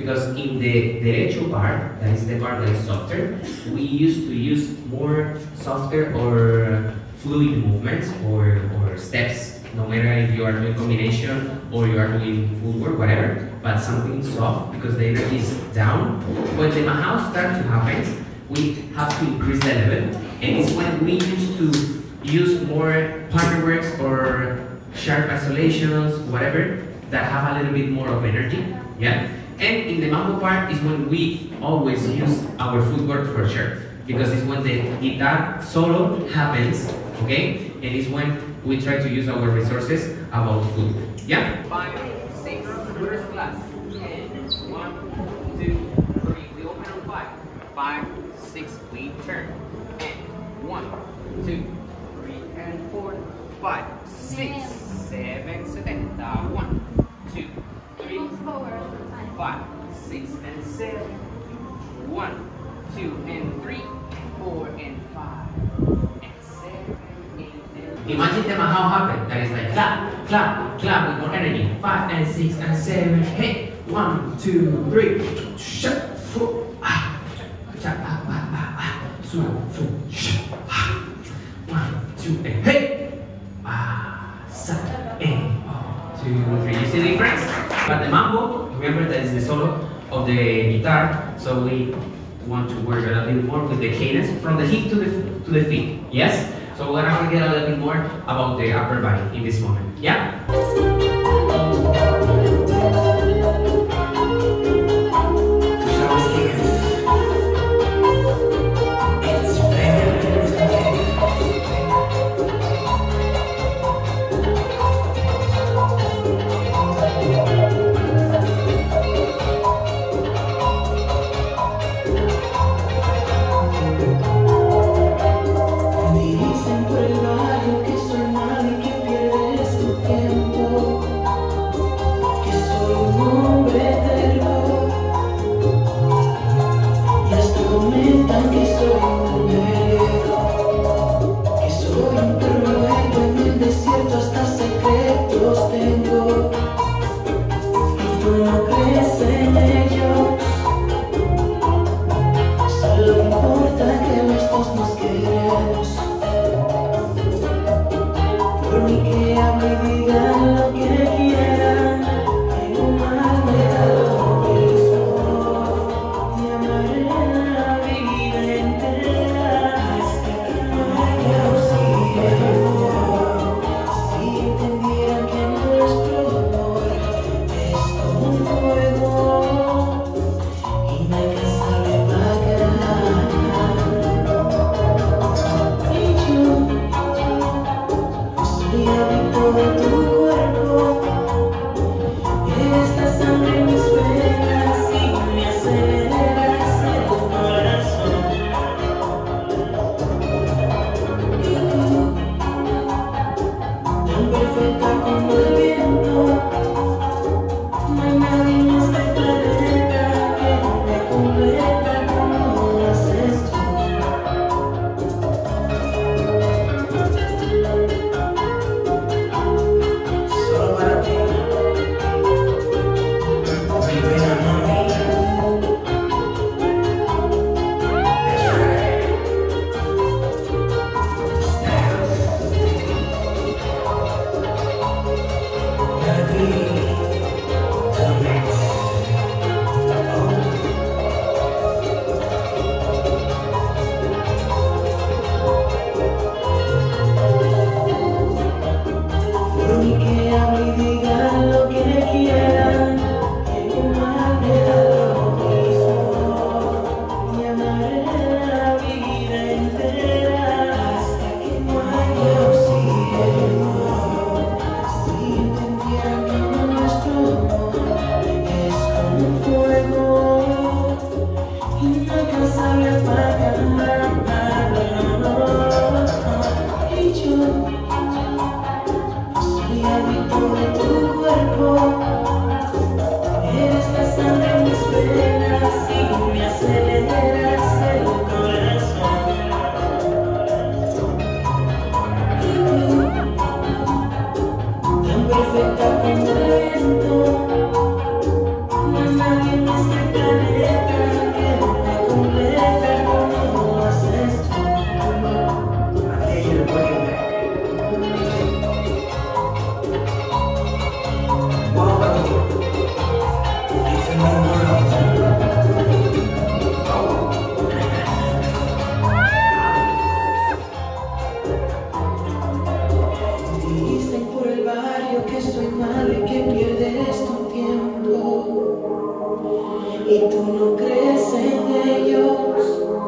because in the derecho part, that is the part that is softer, we used to use more softer or fluid movements or, or steps, no matter if you are doing combination or you are doing footwork, whatever, but something soft because the energy is down. When the Majao starts to happen, we have to increase the level, and it's when we used to use more partner works or sharp isolations, whatever, that have a little bit more of energy, yeah? And in the mambo part is when we always use our footwork for sure, because it's when the guitar solo happens, okay? And it's when we try to use our resources about food, yeah? Five, six, first class. And one, two, three. We open on five. Five, six, we turn. And one, two, three, and four, five, six, seven, setenta. One, two, five, six, and seven. One, two, and three, four, and five, and seven, eight, Imagine the Majao happen, that is like clap, clap, clap with more energy. Five and six and seven, hey, one, two, three, shut, four, ah, cha, ah, ah, ah, ah, su, su, sh, ah, one, two, and hey, You see the difference? But the mambo, remember that is the solo of the guitar, so we want to work a little bit more with the cadence from the hip to the to the feet. Yes? So we're gonna get a little bit more about the upper body in this moment. Yeah? Because I am. sabe que pierdes tu tiempo y tú no crees en ellos.